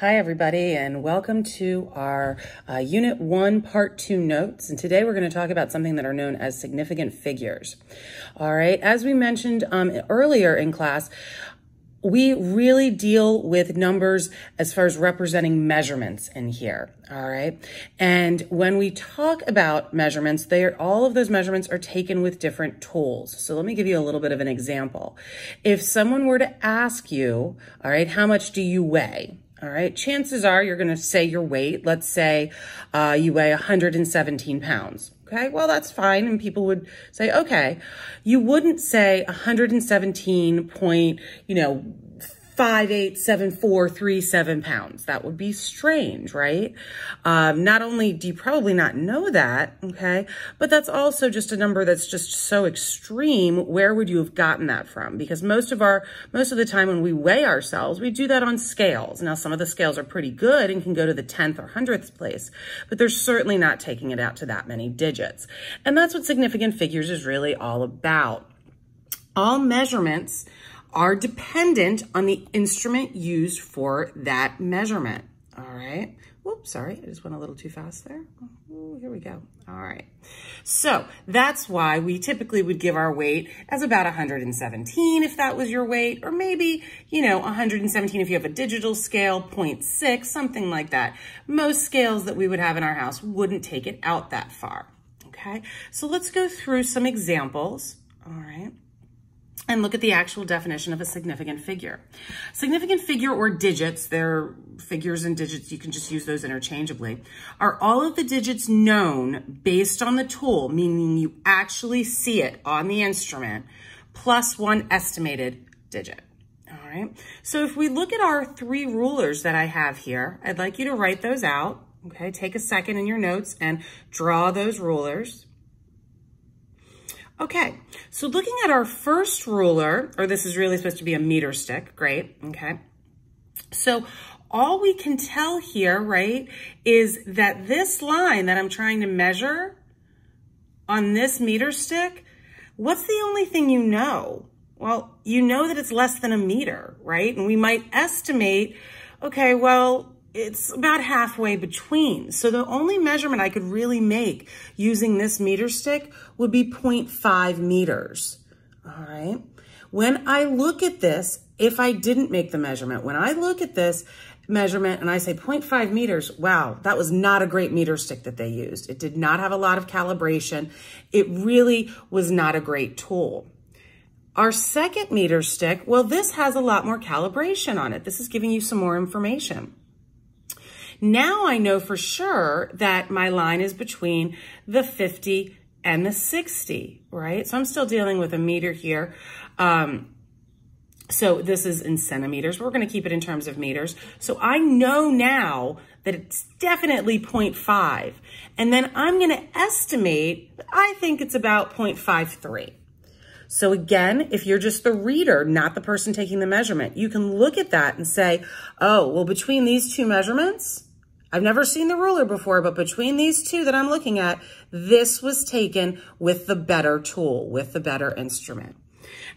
Hi, everybody, and welcome to our uh, Unit 1, Part 2 notes. And today we're going to talk about something that are known as significant figures. All right, as we mentioned um, earlier in class, we really deal with numbers as far as representing measurements in here. All right. And when we talk about measurements, they are, all of those measurements are taken with different tools. So let me give you a little bit of an example. If someone were to ask you, all right, how much do you weigh? All right. Chances are you're going to say your weight. Let's say uh, you weigh 117 pounds. Okay. Well, that's fine. And people would say, okay, you wouldn't say 117 point, you know, five, eight, seven, four, three, seven pounds. That would be strange, right? Um, not only do you probably not know that, okay, but that's also just a number that's just so extreme. Where would you have gotten that from? Because most of our, most of the time when we weigh ourselves, we do that on scales. Now, some of the scales are pretty good and can go to the 10th or 100th place, but they're certainly not taking it out to that many digits. And that's what significant figures is really all about. All measurements are dependent on the instrument used for that measurement. All right. Whoops, sorry, I just went a little too fast there. Ooh, here we go. All right. So that's why we typically would give our weight as about 117 if that was your weight, or maybe, you know, 117 if you have a digital scale, 0.6, something like that. Most scales that we would have in our house wouldn't take it out that far. Okay. So let's go through some examples. All right and look at the actual definition of a significant figure. Significant figure or digits, they're figures and digits, you can just use those interchangeably, are all of the digits known based on the tool, meaning you actually see it on the instrument, plus one estimated digit. All right, so if we look at our three rulers that I have here, I'd like you to write those out. Okay, take a second in your notes and draw those rulers. Okay, so looking at our first ruler, or this is really supposed to be a meter stick, great, okay. So all we can tell here, right, is that this line that I'm trying to measure on this meter stick, what's the only thing you know? Well, you know that it's less than a meter, right? And we might estimate, okay, well, it's about halfway between. So the only measurement I could really make using this meter stick would be 0.5 meters. All right. When I look at this, if I didn't make the measurement, when I look at this measurement and I say 0.5 meters, wow, that was not a great meter stick that they used. It did not have a lot of calibration. It really was not a great tool. Our second meter stick, well, this has a lot more calibration on it. This is giving you some more information. Now I know for sure that my line is between the 50 and the 60, right? So I'm still dealing with a meter here. Um, so this is in centimeters. We're going to keep it in terms of meters. So I know now that it's definitely 0.5. And then I'm going to estimate, I think it's about 0.53. So again, if you're just the reader, not the person taking the measurement, you can look at that and say, oh, well, between these two measurements, I've never seen the ruler before, but between these two that I'm looking at, this was taken with the better tool, with the better instrument.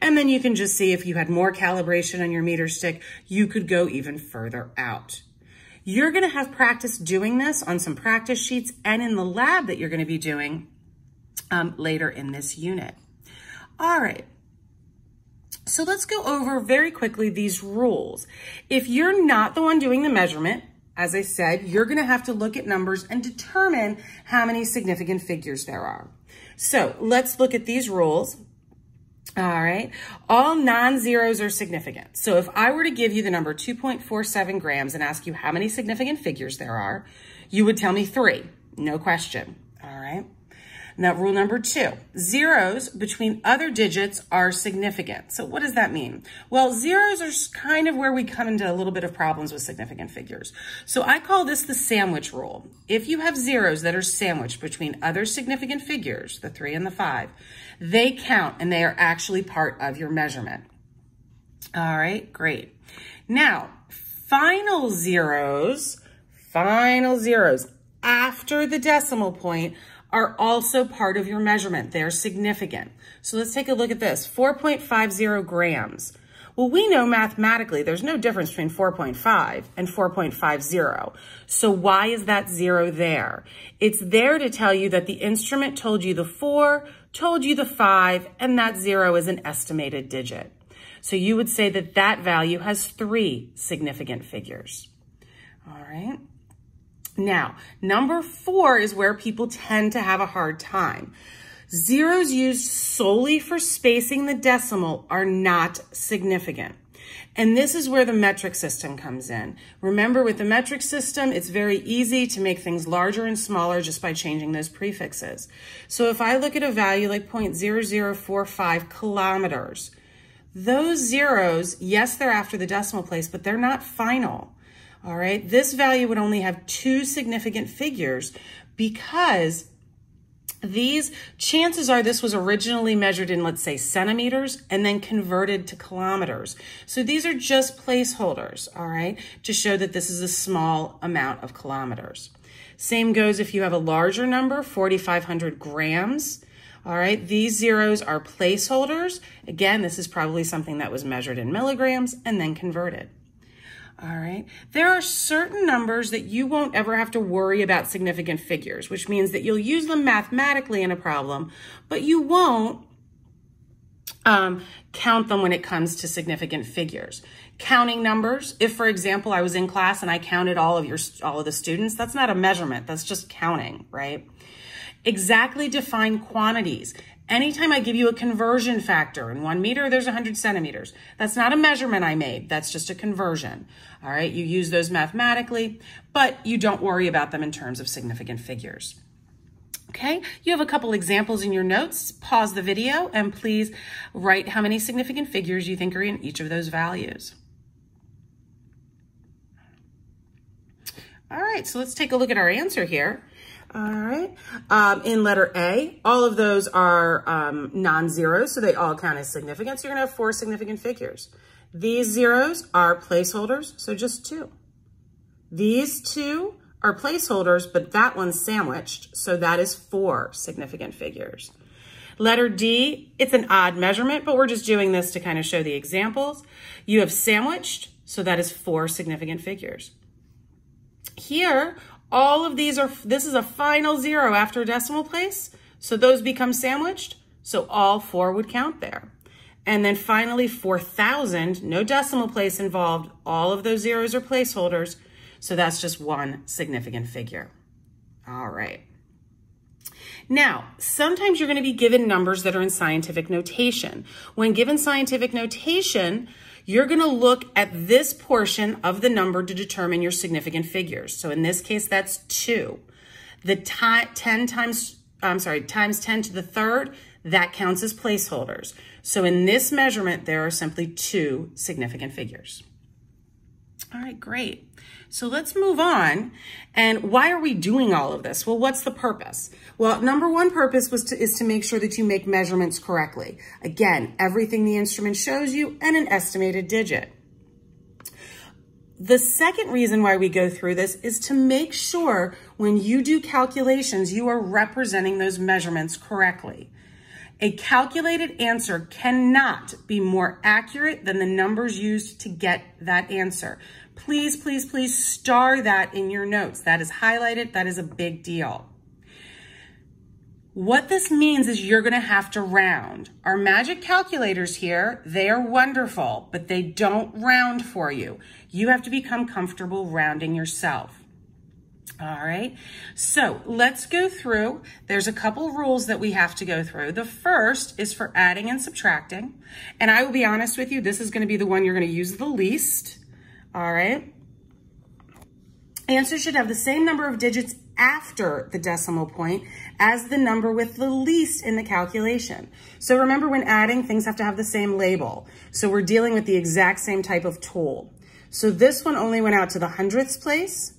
And then you can just see if you had more calibration on your meter stick, you could go even further out. You're gonna have practice doing this on some practice sheets and in the lab that you're gonna be doing um, later in this unit. All right, so let's go over very quickly these rules. If you're not the one doing the measurement, as I said, you're gonna have to look at numbers and determine how many significant figures there are. So let's look at these rules. All right, all non-zeros are significant. So if I were to give you the number 2.47 grams and ask you how many significant figures there are, you would tell me three, no question? Now, rule number two, zeros between other digits are significant. So what does that mean? Well, zeros are kind of where we come into a little bit of problems with significant figures. So I call this the sandwich rule. If you have zeros that are sandwiched between other significant figures, the three and the five, they count and they are actually part of your measurement. All right, great. Now, final zeros, final zeros after the decimal point are also part of your measurement. They're significant. So let's take a look at this, 4.50 grams. Well, we know mathematically there's no difference between 4.5 and 4.50. So why is that zero there? It's there to tell you that the instrument told you the four, told you the five, and that zero is an estimated digit. So you would say that that value has three significant figures. All right. Now, number four is where people tend to have a hard time. Zeros used solely for spacing the decimal are not significant. And this is where the metric system comes in. Remember, with the metric system, it's very easy to make things larger and smaller just by changing those prefixes. So if I look at a value like 0.0045 kilometers, those zeros, yes, they're after the decimal place, but they're not final. All right, this value would only have two significant figures because these, chances are this was originally measured in, let's say, centimeters and then converted to kilometers. So these are just placeholders, all right, to show that this is a small amount of kilometers. Same goes if you have a larger number, 4,500 grams. All right, these zeros are placeholders. Again, this is probably something that was measured in milligrams and then converted. All right. There are certain numbers that you won't ever have to worry about significant figures, which means that you'll use them mathematically in a problem, but you won't um, count them when it comes to significant figures. Counting numbers, if for example, I was in class and I counted all of your, all of the students, that's not a measurement, that's just counting, right? Exactly defined quantities. Anytime I give you a conversion factor in one meter, there's 100 centimeters. That's not a measurement I made. That's just a conversion. All right. You use those mathematically, but you don't worry about them in terms of significant figures. Okay, you have a couple examples in your notes. Pause the video and please write how many significant figures you think are in each of those values. All right, so let's take a look at our answer here. All right. Um, in letter A, all of those are um, non-zeros, so they all count as significant. So you're going to have four significant figures. These zeros are placeholders, so just two. These two are placeholders, but that one's sandwiched, so that is four significant figures. Letter D, it's an odd measurement, but we're just doing this to kind of show the examples. You have sandwiched, so that is four significant figures. Here, all of these are, this is a final zero after a decimal place. So those become sandwiched. So all four would count there. And then finally 4,000, no decimal place involved. All of those zeros are placeholders. So that's just one significant figure. All right. Now, sometimes you're going to be given numbers that are in scientific notation. When given scientific notation, you're going to look at this portion of the number to determine your significant figures. So in this case, that's 2. The 10 times, I'm sorry, times 10 to the third, that counts as placeholders. So in this measurement, there are simply two significant figures. All right, great. So let's move on. And why are we doing all of this? Well, what's the purpose? Well, number one purpose was to, is to make sure that you make measurements correctly. Again, everything the instrument shows you and an estimated digit. The second reason why we go through this is to make sure when you do calculations, you are representing those measurements correctly. A calculated answer cannot be more accurate than the numbers used to get that answer. Please, please, please star that in your notes. That is highlighted. That is a big deal. What this means is you're going to have to round. Our magic calculators here, they are wonderful, but they don't round for you. You have to become comfortable rounding yourself. All right, so let's go through. There's a couple rules that we have to go through. The first is for adding and subtracting. And I will be honest with you, this is going to be the one you're going to use the least. All right. Answers should have the same number of digits after the decimal point as the number with the least in the calculation. So remember when adding, things have to have the same label. So we're dealing with the exact same type of tool. So this one only went out to the hundredths place,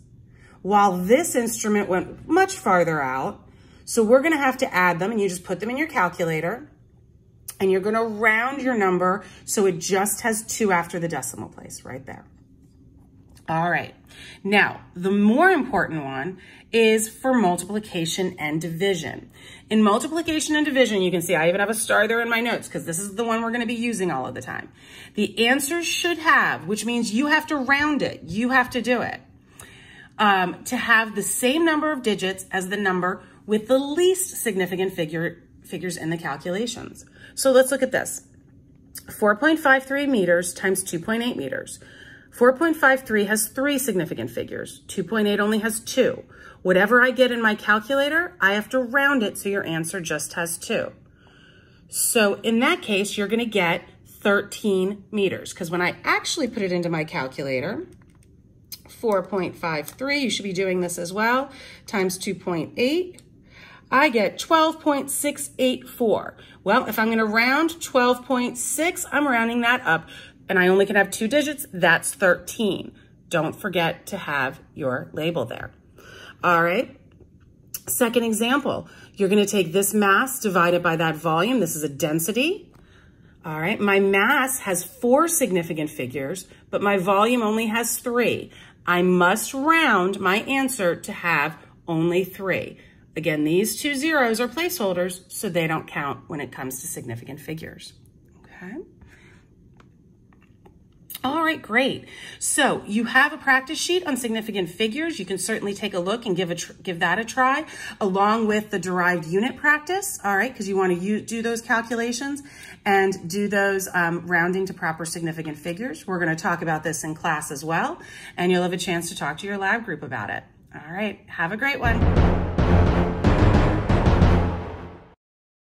while this instrument went much farther out. So we're gonna have to add them and you just put them in your calculator and you're gonna round your number so it just has two after the decimal place right there. All right. Now, the more important one is for multiplication and division. In multiplication and division, you can see I even have a star there in my notes because this is the one we're going to be using all of the time. The answer should have, which means you have to round it. You have to do it. Um, to have the same number of digits as the number with the least significant figure figures in the calculations. So let's look at this. 4.53 meters times 2.8 meters. 4.53 has three significant figures. 2.8 only has two. Whatever I get in my calculator, I have to round it so your answer just has two. So in that case, you're gonna get 13 meters because when I actually put it into my calculator, 4.53, you should be doing this as well, times 2.8, I get 12.684. Well, if I'm gonna round 12.6, I'm rounding that up and I only can have two digits, that's 13. Don't forget to have your label there. All right. Second example, you're going to take this mass divided by that volume. This is a density. All right. My mass has four significant figures, but my volume only has three. I must round my answer to have only three. Again, these two zeros are placeholders, so they don't count when it comes to significant figures. Okay. All right, great. So you have a practice sheet on significant figures. You can certainly take a look and give a give that a try, along with the derived unit practice. All right, because you want to do those calculations and do those um, rounding to proper significant figures. We're going to talk about this in class as well, and you'll have a chance to talk to your lab group about it. All right, have a great one.